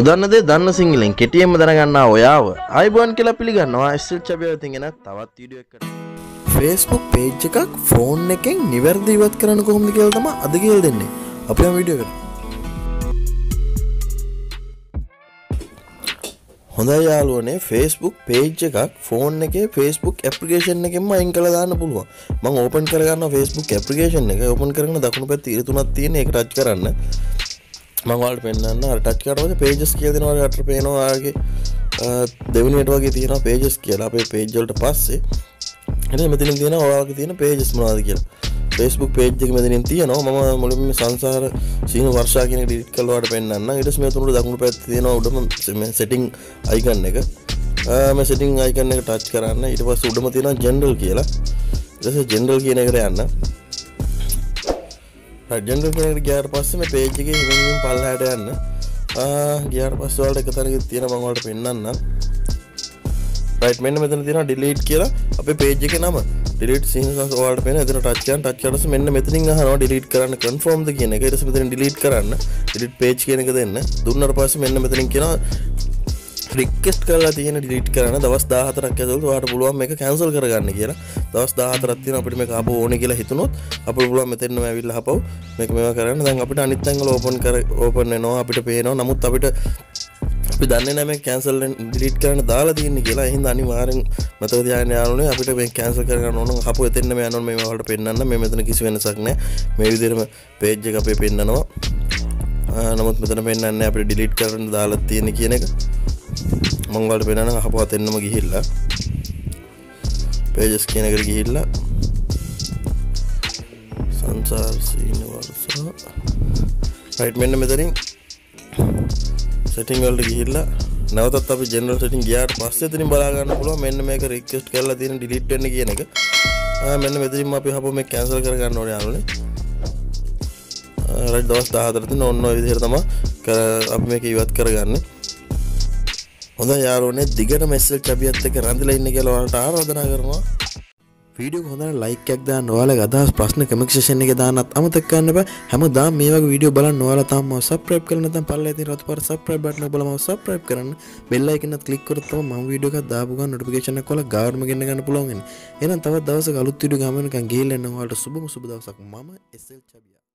උදන්නදේ දන්න සිංහලෙන් කෙටියෙන්ම දැනගන්නා ඔයාව. අයිබෝන් කියලා පිළිගන්නවා. ස්ල් චබය තිගෙන තවත් වීඩියෝ එකට ෆේස්බුක් පේජ් එකක් ෆෝන් එකෙන් නිවැරදි ඉවත් කරන්න කොහොමද කියල තම අද කියල් දෙන්නේ. අප විඩියෝ කර හොඳ යාලුවනේ ෆේස්බුක් පේජ් එකක් ෆෝන් එක ෆේස්බුක් ඇපිකේෂන් එකෙන්ම අයින් කළ දාන්න පුළුවන්. මං ඕපන් කරගන්න ෆේස්බුක් ඇපිකේෂන් එක. ඕපන් කරන දකුණු පැත් ඉරතුනත් තියෙන එක රච් කරන්න. මංවලට පෙන්න්න ටච් කරවද පේජස් කියදෙනවාට අට පේනවාගේ දෙවනිට වගේ තියෙන පේජස් කියලා. අපේ පේජ්ජල්ට පස්සේ එ මෙතින තියෙන ඔයාගේ තියෙන පේජස් මනාද කියලා. ෆෙස්බුක් පේජ්ක මෙතිනින් තියනවා. ම මුලින්ම සංසාර සීන වර්ෂාගෙන ඩිට කල්වාට පෙන්න්න ඉටස් මේ තුනට දකුණු පැත් තියෙන උඩම සෙටිං අයිකන්න එක. මේ සිටිං අයිකන්න එක ටච් කරන්න. ඉට පස් උඩම තියෙන ජෙන්ඩල් කියලා. දස ජෙන්ඩල් කියන එකට යන්න. රජන්ඩ කෙනට ගයාට පස්සම පේජ්ගේ හිමින් පල්හට යන්න. ගියාට පස්සවලට එක තරග තියෙන මංවලට පෙන්න්න රයිට මෙන්න මෙතන තින ඩිලීට් කියලා. අප පේජ් එක නම. ඩිලිට සිහසවාට පෙන එතන ටච්චයන් ටච්චරස මෙන්න මෙතින් හන ඩිලිට කරන්න කන්ෆෝර්ම්ද කියන එක. ෙස මෙතන ඩිලිට කරන්න. ඩිලිට පේච් කියනක දෙන්න. දුන්නට පස්ස මෙන්න මෙතනින් කියෙන රික්කෙස්ට කරලා තියෙන ඩිලිට් කරන දවස් දාහතරක් ඇතුළට වාට පුළුවන් එක කැන්සල් කරගන්න කියලා. දවස් දාහතරත්තින අපිට මේ කාප ඕන කියලා හිතුනොත් අප පුළුවන් මෙතෙන්ම ඇවිල්ල හපව මේක මෙම කරන්න. දැන් අපිට අනිත්තංගල ඕපන් කර ඕපන් නවා අපිට පේනවා. නමුත් අපිට අපි දන්න නම කැන්සල් ඩිලිට් කරන දාලා තියන්න කියලා. හිද අනිවාරෙන් මතවදයාන යාලනේ අපිට මේ කැන්සල් කරන්න ඕන අප එතෙන්න යනු මේ හට පෙන්න්න මේ මෙතන කිසි වෙනසක්න මේ විදිරම පේජ්ජ අපේ පෙන්න්නනවා නමුත් මෙතන පෙන්න්න අප ඩිලිට් කරන්න දාලා තියෙන කියන එක. මංගලට පෙනන හපවත් එන්නම ගිහිල්ලා. පේජස් කියනකට ගිහිල්ලා. සංසාර්සීන වර්සා රයිට් මෙන්න මෙතරින් සටිං වල්ට ගිහිල්ලා. නවතත් අප ජෙනල් සටින් ගයාට පස්සේ තිරින් බලාගන්න පුළුව මෙන්න මේක රික්කස්ට් කරලා තියෙන ඩිලිට්න්න කියන එක. මෙන්න මෙතරින් අපි හප මේ කැන්සල් කරගන්න ඕන යාලනේ රජ දවස් දාහතරති ඔන්න විදිහර තම කර අප මේක ඉවත් කරගන්න. හොඳ යාරුවනේ දිගට මෙස්සල් චබියත් එක රැඳල ඉන්න කියලවාට ආරෝධනා කරනවා. වීඩියෝ හොඳ ලයිකක් දා නොල අදස් ප්‍රශ්න කමක්ෂණ එක දානත් අමතක්කන්න බ. හැම දා මේ වීඩියෝ බල නොල තම සප්‍රප් කරන තම් පල්ල ඇති රත් පර සප්‍රයි බටන බලම සප්‍රයිප් කරන්න. බෙල්ලයිකනත් කලික්කරත්ම ම වීඩියක දාපුග නොටිකේෂන කොල ගාර්ම ගන්න ගන්න පුළොන්ගෙන එන තවත් දවස අලුත් විඩු ගමනක ගේල්ලන්නවාට සුබම සුබදවසක් ම එසල් චබිය